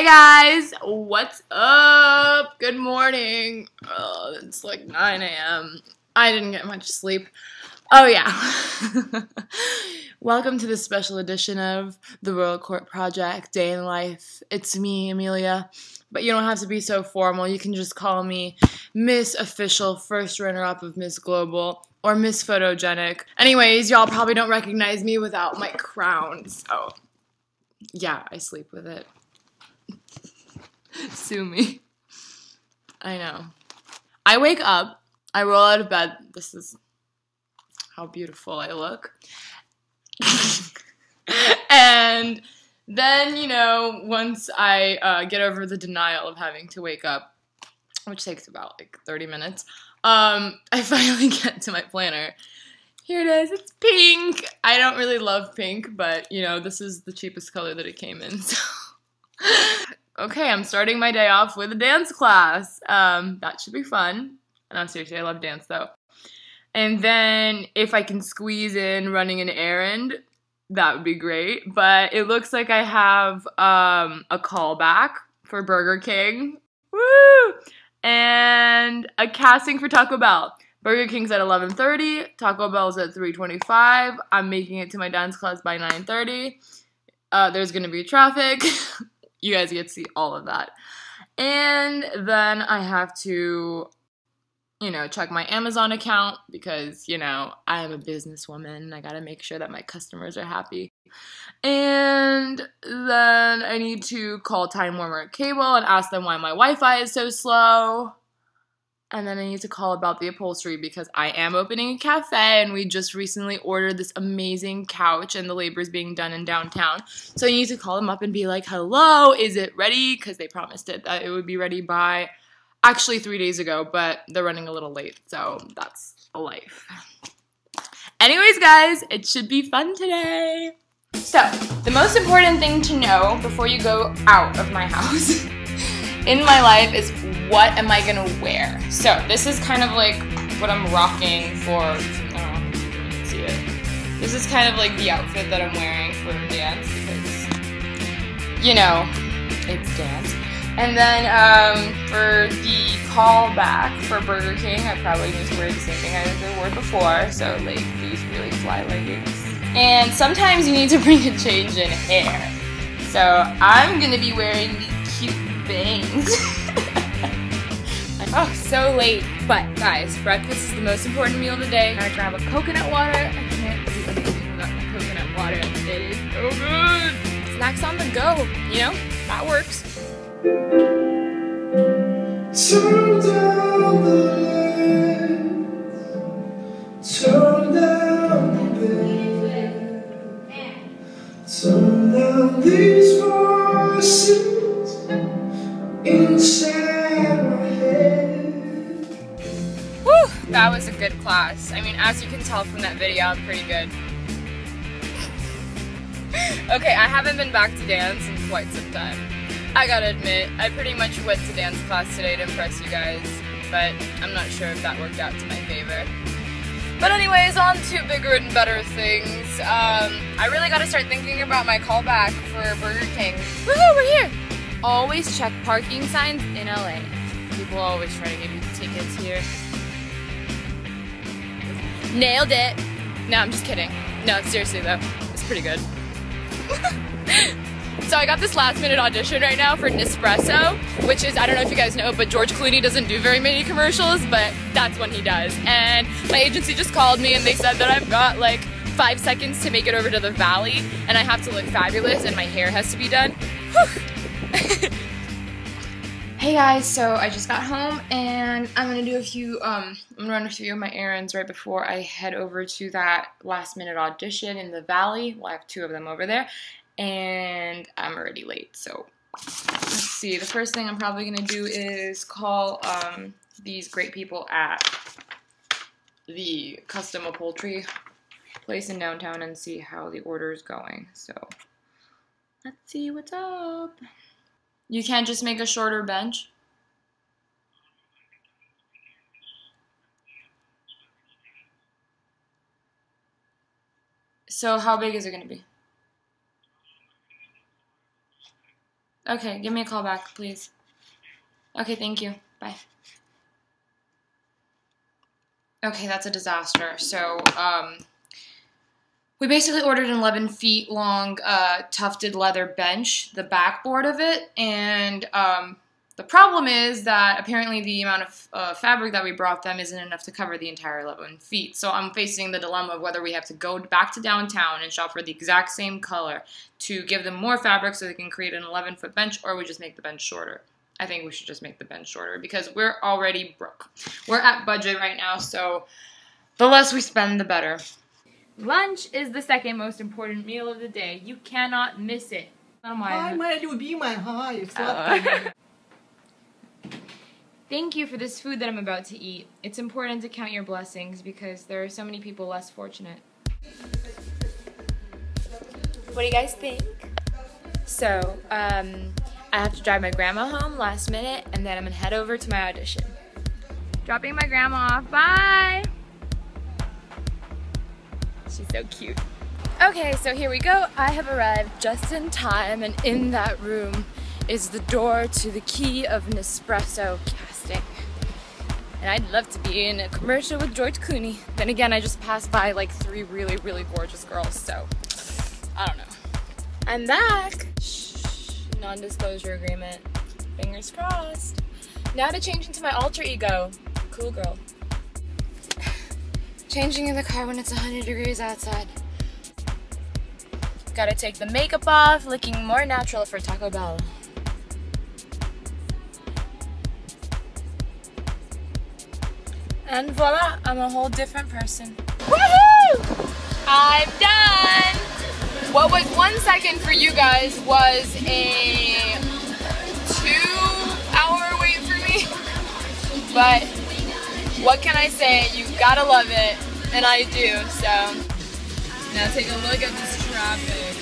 Hey guys, what's up? Good morning. Oh, it's like 9 a.m. I didn't get much sleep. Oh, yeah. Welcome to this special edition of the Royal Court Project Day in Life. It's me, Emilia. But you don't have to be so formal. You can just call me Miss Official, first runner up of Miss Global, or Miss Photogenic. Anyways, y'all probably don't recognize me without my crown, so yeah, I sleep with it. Sue me. I know. I wake up, I roll out of bed. This is how beautiful I look. and then, you know, once I uh, get over the denial of having to wake up, which takes about like 30 minutes, um, I finally get to my planner. Here it is. It's pink. I don't really love pink, but you know, this is the cheapest color that it came in. So okay, I'm starting my day off with a dance class. Um, that should be fun. No, seriously, I love dance though. And then if I can squeeze in running an errand, that would be great. But it looks like I have um, a callback for Burger King. Woo! And a casting for Taco Bell. Burger King's at 11:30. Taco Bell's at 3:25. I'm making it to my dance class by 9:30. Uh, there's gonna be traffic. you guys get to see all of that. And then I have to, you know, check my Amazon account because, you know, I am a businesswoman. I gotta make sure that my customers are happy. And then I need to call Time Warner Cable and ask them why my Wi Fi is so slow. And then I need to call about the upholstery because I am opening a cafe and we just recently ordered this amazing couch and the labor is being done in downtown. So I need to call them up and be like, hello, is it ready? Because they promised it that it would be ready by actually three days ago, but they're running a little late. So that's a life. Anyways, guys, it should be fun today. So, the most important thing to know before you go out of my house in my life is what am I gonna wear? So this is kind of like what I'm rocking for, oh, see it. This is kind of like the outfit that I'm wearing for dance because, you know, it's dance. And then um, for the callback for Burger King, I probably need to wear the same thing I wore before, so like these really fly leggings. And sometimes you need to bring a change in hair. So I'm gonna be wearing the cute bangs. Oh, so late. But guys, breakfast is the most important meal of the day. I grab a coconut water. I can't believe I'm thinking about coconut water. It is so good. Snacks on the go. You know, that works. Turn that was a good class. I mean, as you can tell from that video, I'm pretty good. okay, I haven't been back to dance in quite some time. I gotta admit, I pretty much went to dance class today to impress you guys, but I'm not sure if that worked out to my favor. But anyways, on to bigger and better things. Um, I really gotta start thinking about my callback for Burger King. Woohoo, we're here! Always check parking signs in LA. People always try to give you tickets here. Nailed it. No, I'm just kidding. No, seriously though, it's pretty good. so I got this last minute audition right now for Nespresso, which is, I don't know if you guys know, but George Clooney doesn't do very many commercials, but that's when he does. And my agency just called me and they said that I've got like five seconds to make it over to the valley and I have to look fabulous and my hair has to be done. Hey guys, so I just got home and I'm gonna do a few, um, I'm gonna run a few of my errands right before I head over to that last minute audition in the valley. Well, I have two of them over there and I'm already late, so let's see. The first thing I'm probably gonna do is call um, these great people at the custom upholstery place in downtown and see how the order is going. So let's see what's up. You can't just make a shorter bench? So how big is it going to be? Okay, give me a call back, please. Okay, thank you. Bye. Okay, that's a disaster. So, um, we basically ordered an 11 feet long uh, tufted leather bench, the backboard of it, and um, the problem is that apparently the amount of uh, fabric that we brought them isn't enough to cover the entire 11 feet. So I'm facing the dilemma of whether we have to go back to downtown and shop for the exact same color to give them more fabric so they can create an 11 foot bench, or we just make the bench shorter. I think we should just make the bench shorter because we're already broke. We're at budget right now, so the less we spend, the better. Lunch is the second most important meal of the day. You cannot miss it. Hi, my be my high. Oh. Thank you for this food that I'm about to eat. It's important to count your blessings because there are so many people less fortunate. What do you guys think? So, um, I have to drive my grandma home last minute and then I'm gonna head over to my audition. Dropping my grandma off. Bye! She's so cute. Okay, so here we go. I have arrived just in time and in that room is the door to the key of Nespresso casting. And I'd love to be in a commercial with George Clooney. Then again, I just passed by like three really, really gorgeous girls, so I don't know. I'm back. Shh, non-disclosure agreement. Fingers crossed. Now to change into my alter ego. Cool girl. Changing in the car when it's 100 degrees outside. Gotta take the makeup off, looking more natural for Taco Bell. And voila, I'm a whole different person. Woohoo! I'm done! What was one second for you guys was a two hour wait for me. But what can I say? You gotta love it. And I do, so. Now take a look at this traffic.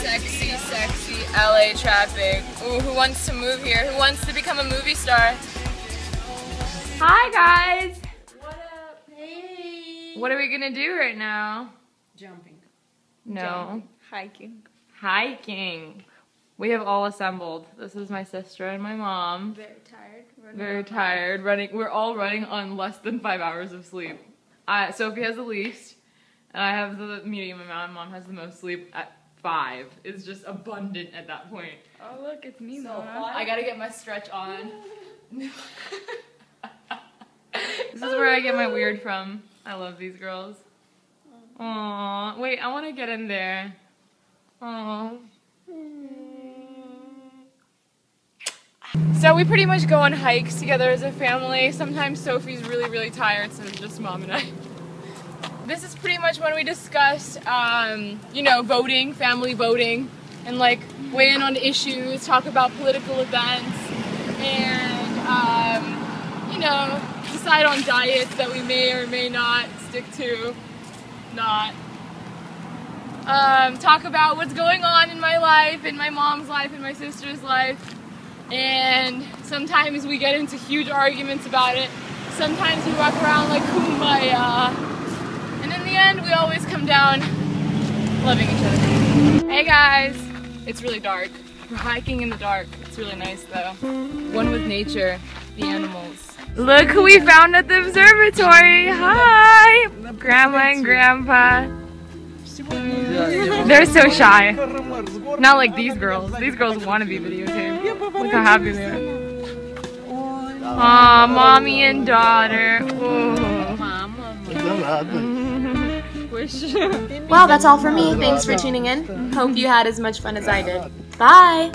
Sexy, sexy LA traffic. Ooh, who wants to move here? Who wants to become a movie star? Hi guys! What up? Hey. What are we gonna do right now? Jumping. No. Hiking. Hiking. We have all assembled. This is my sister and my mom. Very tired. Very around. tired. Running. We're all running on less than five hours of sleep. I, Sophie has the least, and I have the medium amount. Mom has the most sleep at five. It's just abundant at that point. Oh look, it's me, So Mom. I gotta get my stretch on. this is where I get my weird from. I love these girls. Oh. Aww. Wait, I want to get in there. Aww. So we pretty much go on hikes together as a family. Sometimes Sophie's really, really tired, so it's just mom and I. This is pretty much when we discuss, um, you know, voting, family voting, and like weigh in on issues, talk about political events, and um, you know, decide on diets that we may or may not stick to, not. Um, talk about what's going on in my life, in my mom's life, in my sister's life and sometimes we get into huge arguments about it. Sometimes we walk around like kumbaya. And in the end, we always come down loving each other. Hey guys! It's really dark. We're hiking in the dark. It's really nice though. One with nature, the animals. Look who we found at the observatory! Hi! Grandma and Grandpa. They're so shy. Not like these girls. These girls want to be videotaped. Look how happy they are. Aw, mommy and daughter. Ooh. Well, that's all for me. Thanks for tuning in. Hope you had as much fun as I did. Bye!